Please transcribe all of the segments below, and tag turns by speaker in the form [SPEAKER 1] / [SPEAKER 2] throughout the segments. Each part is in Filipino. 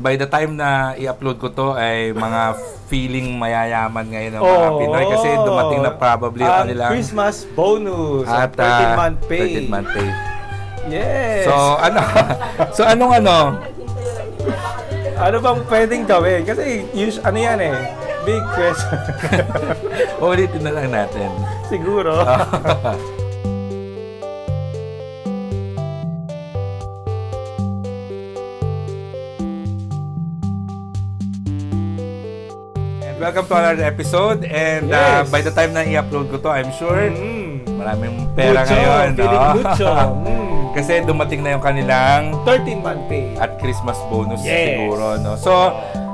[SPEAKER 1] By the time na i-upload ko to ay mga feeling mayayaman ngayon ng mga Pinoy kasi dumating na probably
[SPEAKER 2] ang
[SPEAKER 1] ang kanilang
[SPEAKER 2] Christmas bonus
[SPEAKER 1] at
[SPEAKER 2] at 13
[SPEAKER 1] ah,
[SPEAKER 2] month pay.
[SPEAKER 1] 13 month pay.
[SPEAKER 2] Yes.
[SPEAKER 1] So ano? so anong ano?
[SPEAKER 2] ano bang pwedeng gawin? Kasi us- ano yan eh. Big question.
[SPEAKER 1] Ulitin na lang natin.
[SPEAKER 2] Siguro.
[SPEAKER 1] welcome to another episode and uh,
[SPEAKER 2] Yes.
[SPEAKER 1] by the time na i-upload ko to, I'm sure
[SPEAKER 2] Mm.
[SPEAKER 1] maraming pera
[SPEAKER 2] Mucho,
[SPEAKER 1] ngayon.
[SPEAKER 2] feeling
[SPEAKER 1] no?
[SPEAKER 2] mucho. Mm.
[SPEAKER 1] kasi dumating na yung kanilang
[SPEAKER 2] 13 month pay.
[SPEAKER 1] at Christmas bonus
[SPEAKER 2] Yes.
[SPEAKER 1] siguro no. So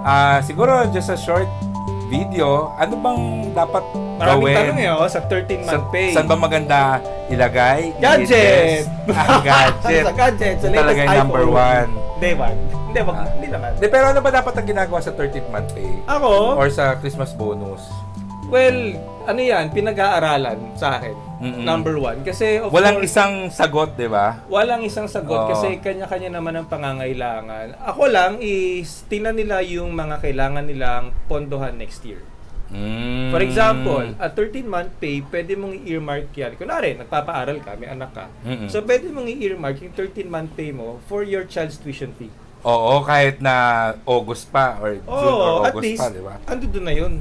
[SPEAKER 1] ah siguro just a short video, ano bang dapat
[SPEAKER 2] Maraming
[SPEAKER 1] gawin?
[SPEAKER 2] tanong eh, oh, sa 13
[SPEAKER 1] Sa,
[SPEAKER 2] pay.
[SPEAKER 1] saan ba maganda ilagay?
[SPEAKER 2] Gadget!
[SPEAKER 1] I-invest? ah, gadget.
[SPEAKER 2] sa gadget. Sa latest
[SPEAKER 1] talaga yung number
[SPEAKER 2] iPhone.
[SPEAKER 1] one.
[SPEAKER 2] Hindi ba? Hindi, wag,
[SPEAKER 1] Ah.
[SPEAKER 2] hindi naman.
[SPEAKER 1] De, pero ano ba dapat ang ginagawa sa 13th month pay?
[SPEAKER 2] Ako,
[SPEAKER 1] Or sa Christmas bonus?
[SPEAKER 2] well, ano yan, pinag-aaralan sa akin.
[SPEAKER 1] Mm-mm.
[SPEAKER 2] Number one. Kasi, of
[SPEAKER 1] Walang
[SPEAKER 2] course,
[SPEAKER 1] isang sagot, di ba?
[SPEAKER 2] Walang isang sagot
[SPEAKER 1] Oo.
[SPEAKER 2] kasi kanya-kanya naman ang pangangailangan. Ako lang is tingnan nila yung mga kailangan nilang pondohan next year.
[SPEAKER 1] Mm.
[SPEAKER 2] For example, a 13-month pay, pwede mong i-earmark yan. Kunwari, nagpapaaral ka, may anak ka.
[SPEAKER 1] Mm-mm.
[SPEAKER 2] So, pwede mong i-earmark yung 13-month pay mo for your child's tuition fee.
[SPEAKER 1] Oo, kahit na August pa or June
[SPEAKER 2] Oo,
[SPEAKER 1] or
[SPEAKER 2] at
[SPEAKER 1] August
[SPEAKER 2] least,
[SPEAKER 1] pa, di ba?
[SPEAKER 2] ando doon na yun.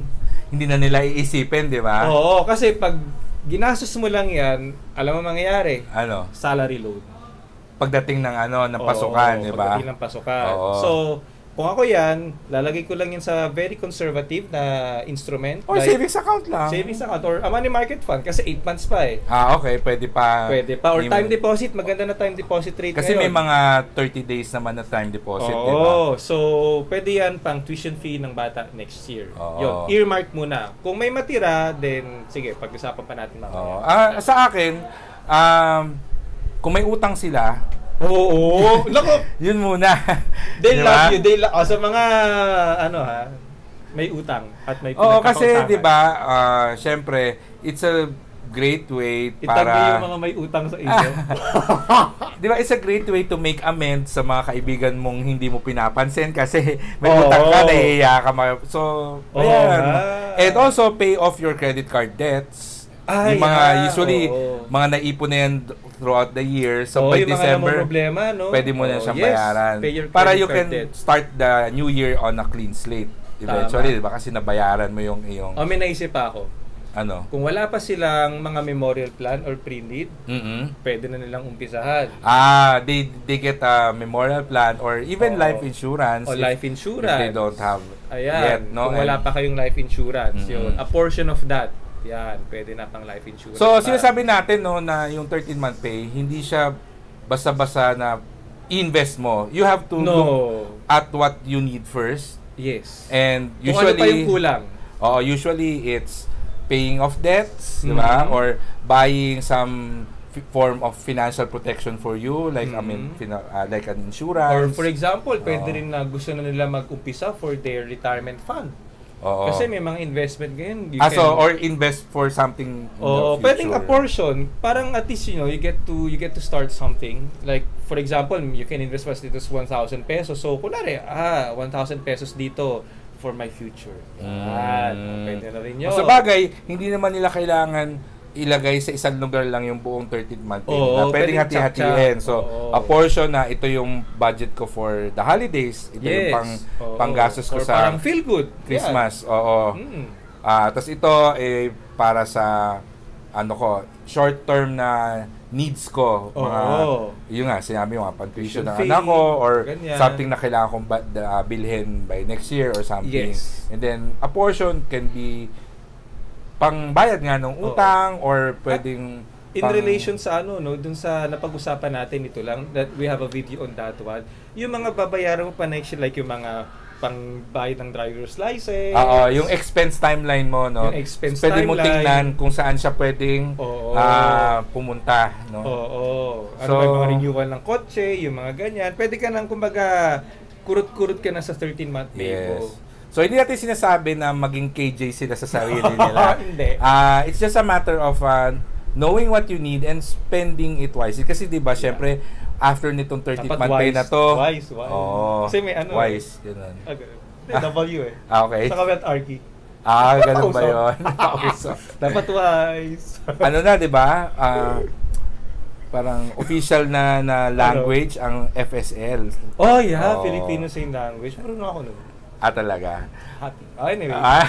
[SPEAKER 1] Hindi na nila iisipin, di ba?
[SPEAKER 2] Oo, kasi pag ginastos mo lang yan, alam mo mangyayari,
[SPEAKER 1] Ano?
[SPEAKER 2] salary load.
[SPEAKER 1] Pagdating ng ano, ng pasukan,
[SPEAKER 2] Oo,
[SPEAKER 1] di ba?
[SPEAKER 2] Pagdating ng pasukan.
[SPEAKER 1] Oo.
[SPEAKER 2] So, kung ako yan, lalagay ko lang yan sa very conservative na instrument.
[SPEAKER 1] Or
[SPEAKER 2] like
[SPEAKER 1] savings account lang.
[SPEAKER 2] savings account or a money market fund kasi 8 months pa eh.
[SPEAKER 1] Ah, okay. Pwede pa.
[SPEAKER 2] Pwede pa. Or
[SPEAKER 1] May-
[SPEAKER 2] time deposit. Maganda na time deposit rate
[SPEAKER 1] Kasi may
[SPEAKER 2] ngayon.
[SPEAKER 1] mga 30 days naman na time deposit,
[SPEAKER 2] Oo.
[SPEAKER 1] di ba?
[SPEAKER 2] So, pwede yan pang tuition fee ng bata next year.
[SPEAKER 1] Oo.
[SPEAKER 2] Yun, earmark muna. Kung may matira, then sige, pag-usapan pa natin
[SPEAKER 1] Oo.
[SPEAKER 2] mamaya.
[SPEAKER 1] Ah, sa akin, um, kung may utang sila,
[SPEAKER 2] Oo. Lako,
[SPEAKER 1] yun muna.
[SPEAKER 2] they
[SPEAKER 1] Di
[SPEAKER 2] love you. They love, oh, sa mga, ano ha, may utang at may
[SPEAKER 1] Oo, kasi. 'di ba, ah, syempre, it's a great way para
[SPEAKER 2] yung mga may utang sa inyo.
[SPEAKER 1] 'Di ba, it's a great way to make amends sa mga kaibigan mong hindi mo pinapansin kasi may
[SPEAKER 2] Oo.
[SPEAKER 1] utang ka, nahihiya ka. ma- So,
[SPEAKER 2] Oo
[SPEAKER 1] ayan.
[SPEAKER 2] nga.
[SPEAKER 1] And also pay off your credit card debts.
[SPEAKER 2] Ah,
[SPEAKER 1] yung mga
[SPEAKER 2] yeah.
[SPEAKER 1] usually
[SPEAKER 2] Oo.
[SPEAKER 1] mga naipon na yan throughout the year. So
[SPEAKER 2] Oo,
[SPEAKER 1] by December,
[SPEAKER 2] problema, no?
[SPEAKER 1] pwede mo na
[SPEAKER 2] Oo,
[SPEAKER 1] siyang
[SPEAKER 2] yes.
[SPEAKER 1] bayaran. Para you can
[SPEAKER 2] debt.
[SPEAKER 1] start the new year on a clean slate. Eventually, di ba? Kasi nabayaran mo yung iyong
[SPEAKER 2] O, may naisip pa ako.
[SPEAKER 1] ano.
[SPEAKER 2] Kung wala pa silang mga memorial plan or pre-need,
[SPEAKER 1] mm
[SPEAKER 2] pwede na nilang umpisahan.
[SPEAKER 1] Ah, they they get a memorial plan or even
[SPEAKER 2] Oo.
[SPEAKER 1] life insurance.
[SPEAKER 2] O
[SPEAKER 1] if-
[SPEAKER 2] life
[SPEAKER 1] if
[SPEAKER 2] insurance.
[SPEAKER 1] they don't have
[SPEAKER 2] Ayan.
[SPEAKER 1] yet, no?
[SPEAKER 2] Kung wala
[SPEAKER 1] And-
[SPEAKER 2] pa kayong life insurance,
[SPEAKER 1] Mm-mm.
[SPEAKER 2] yun. A portion of that, yan, pwede na pang life insurance.
[SPEAKER 1] So, sinasabi natin no na yung 13 month pay, hindi siya basta-basta na invest mo. You have to
[SPEAKER 2] No.
[SPEAKER 1] look at what you need first.
[SPEAKER 2] Yes.
[SPEAKER 1] And
[SPEAKER 2] Kung
[SPEAKER 1] usually
[SPEAKER 2] ano pa yung kulang.
[SPEAKER 1] Oo, usually it's paying off debts, di ba?
[SPEAKER 2] Mhm.
[SPEAKER 1] Or buying some form of financial protection for you like I mean
[SPEAKER 2] Mhm.
[SPEAKER 1] fina- uh, like an insurance.
[SPEAKER 2] Or for example, pwede
[SPEAKER 1] Oo.
[SPEAKER 2] rin na gusto na nila mag-umpisa for their retirement fund.
[SPEAKER 1] Oo.
[SPEAKER 2] Kasi may mga investment ngayon. You
[SPEAKER 1] Ah, so,
[SPEAKER 2] can-
[SPEAKER 1] or invest for something in
[SPEAKER 2] Oh,
[SPEAKER 1] the
[SPEAKER 2] pwedeng a
[SPEAKER 1] future.
[SPEAKER 2] portion. Parang at least, you know, you get to you get to start something. Like, for example, you can invest mas dito sa 1,000 pesos. So, kunwari, ah, 1,000 pesos dito for my future. Yan.
[SPEAKER 1] Mm.
[SPEAKER 2] Pwede na rin yun.
[SPEAKER 1] Sa bagay, hindi naman nila kailangan ilagay sa isang lugar lang yung buong 13th month pay.
[SPEAKER 2] Oo,
[SPEAKER 1] na pwedeng
[SPEAKER 2] pwedeng
[SPEAKER 1] hati-hatiin. So,
[SPEAKER 2] Oo.
[SPEAKER 1] a portion na ito yung budget ko for the holidays. Ito yung
[SPEAKER 2] Yes.
[SPEAKER 1] pang,
[SPEAKER 2] Oo.
[SPEAKER 1] panggastos ko
[SPEAKER 2] Or
[SPEAKER 1] sa
[SPEAKER 2] parang feel good.
[SPEAKER 1] Christmas. Oo.
[SPEAKER 2] Yan. Mm.
[SPEAKER 1] Ah, tapos ito eh para sa ano ko, short term na needs ko. Mga,
[SPEAKER 2] Oo.
[SPEAKER 1] yun nga, sinabi mo, mga pang-tuition
[SPEAKER 2] Tuition
[SPEAKER 1] ng anak ko or
[SPEAKER 2] ganyan.
[SPEAKER 1] something na kailangan kong ba- da- bilhin by next year or something.
[SPEAKER 2] Yes.
[SPEAKER 1] And then, a portion can be pangbayad nga ng
[SPEAKER 2] Oo.
[SPEAKER 1] utang or pwedeng
[SPEAKER 2] In
[SPEAKER 1] pang-
[SPEAKER 2] relation sa ano, no, dun sa napag-usapan natin ito lang, that we have a video on that one, yung mga babayaran mo pa next year, like yung mga pangbayad ng driver's license.
[SPEAKER 1] Oo, yung expense timeline mo, no?
[SPEAKER 2] Yung expense
[SPEAKER 1] Pwede mo
[SPEAKER 2] timeline.
[SPEAKER 1] tingnan kung saan siya pwedeng
[SPEAKER 2] Oo.
[SPEAKER 1] ah, pumunta, no?
[SPEAKER 2] Oo. Ano
[SPEAKER 1] So-
[SPEAKER 2] ba yung mga renewal ng kotse, yung mga ganyan. Pwede ka nang, kumbaga, kurut-kurut ka na sa 13-month pay mo.
[SPEAKER 1] Yes. So, hindi natin sinasabi na maging KJ sila sa sarili nila.
[SPEAKER 2] Hindi.
[SPEAKER 1] Ah, it's just a matter of uh, knowing what you need and spending it wisely. Kasi 'di ba,
[SPEAKER 2] Yeah.
[SPEAKER 1] syempre after nitong 13th
[SPEAKER 2] Dapat
[SPEAKER 1] month pay na to.
[SPEAKER 2] Wise, wise.
[SPEAKER 1] Oo.
[SPEAKER 2] Kasi may ano.
[SPEAKER 1] Wise, ganun.
[SPEAKER 2] Ah, ganun. Hindi, W eh.
[SPEAKER 1] Ah, okay.
[SPEAKER 2] Saka may Arky.
[SPEAKER 1] Ah, ganun ba yun?
[SPEAKER 2] Dapat wise.
[SPEAKER 1] ano na, di ba? Ah, parang official na na language ang FSL.
[SPEAKER 2] oh yeah,
[SPEAKER 1] Oo.
[SPEAKER 2] Filipino Sign Language. Marunong ako nun.
[SPEAKER 1] Ah, talaga.
[SPEAKER 2] Happy. Oh, anyway.
[SPEAKER 1] Ah,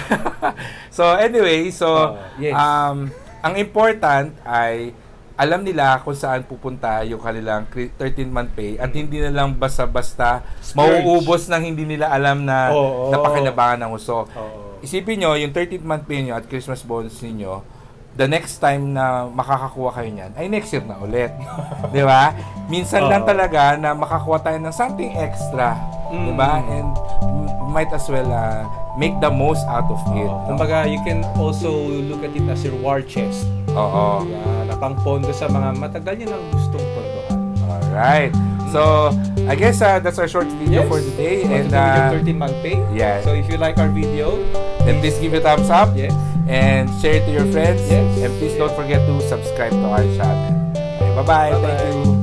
[SPEAKER 1] so anyway, so
[SPEAKER 2] Oh, yes.
[SPEAKER 1] um ang important ay alam nila kung saan pupunta yung kanilang 13 month pay at hindi na lang basta-basta mauubos nang hindi nila alam na
[SPEAKER 2] Oo.
[SPEAKER 1] napakinabangan ng uso.
[SPEAKER 2] Oo.
[SPEAKER 1] Isipin nyo, yung 13th month pay nyo at Christmas bonus ninyo, the next time na makakakuha kayo niyan, ay next year na ulit. Di ba? Minsan lang
[SPEAKER 2] Oo.
[SPEAKER 1] talaga na makakuha tayo ng something extra. Di ba?
[SPEAKER 2] Mm.
[SPEAKER 1] And might as well uh, make the most out of it.
[SPEAKER 2] Oo. Kumbaga, you can also look at it as your war chest.
[SPEAKER 1] Oo.
[SPEAKER 2] Yan, na pang pondo sa mga matagal nyo nang gustong pondohan.
[SPEAKER 1] Alright. So, I guess uh, that's our short video for today. And uh,
[SPEAKER 2] 13 month pay.
[SPEAKER 1] yeah.
[SPEAKER 2] So if you like our video,
[SPEAKER 1] then please give it a thumbs up
[SPEAKER 2] yes.
[SPEAKER 1] and share it to your friends.
[SPEAKER 2] Yes.
[SPEAKER 1] And please don't forget to subscribe to our channel. Okay, bye-bye. Thank
[SPEAKER 2] Bye-bye.
[SPEAKER 1] you.